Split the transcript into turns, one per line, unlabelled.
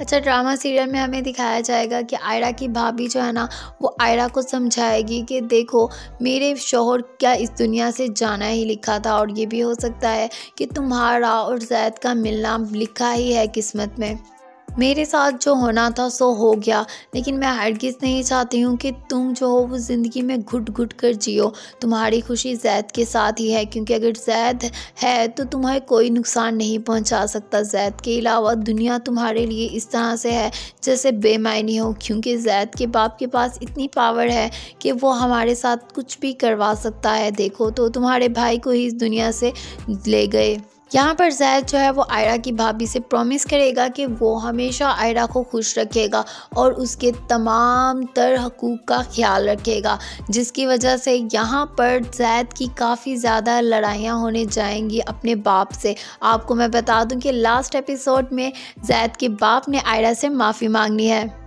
अच्छा drama serial में हमें दिखाया जाएगा कि आयरा की भाभी जो है ना, वो आयरा को समझाएगी कि देखो, मेरे शोहर क्या इस दुनिया से जाना ही लिखा था और ये भी हो सकता है कि तुम्हारा और जैद का मिलना लिखा ही है किस्मत में। मेरे साथ जो होना था, सो हो गया। लेकिन मैं हरगिज़ नहीं चाहती हूँ कि तुम जो हो, वो ज़िंदगी में घुट घुट कर जियो। तुम्हारी खुशी जैद के साथ ही है, क्योंकि अगर जैद है तो तुम्हें कोई नुकसान नहीं पहुँचा सकता। जैद के अलावा दुनिया तुम्हारे लिए इस तरह से है, जैसे बेमायनी हो, क्योंकि जैद के बाप के पास इतनी पावर है कि वो हमारे साथ कुछ भी करवा सकता है। देखो तो तुम्हारे भाई को ही इस दुनिया से ले गए। यहाँ पर जैद जो है वो आयरा की भाभी से प्रॉमिस करेगा कि वो हमेशा आयरा को खुश रखेगा और उसके तमाम तर हकूक़ का ख्याल रखेगा, जिसकी वजह से यहाँ पर जैद की काफ़ी ज़्यादा लड़ाइयाँ होने जाएँगी अपने बाप से। आपको मैं बता दूँ कि लास्ट एपिसोड में जैद के बाप ने आयरा से माफ़ी मांगनी है।